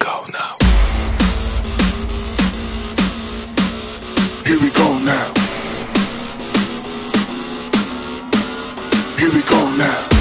go now. Here we go now. Here we go now.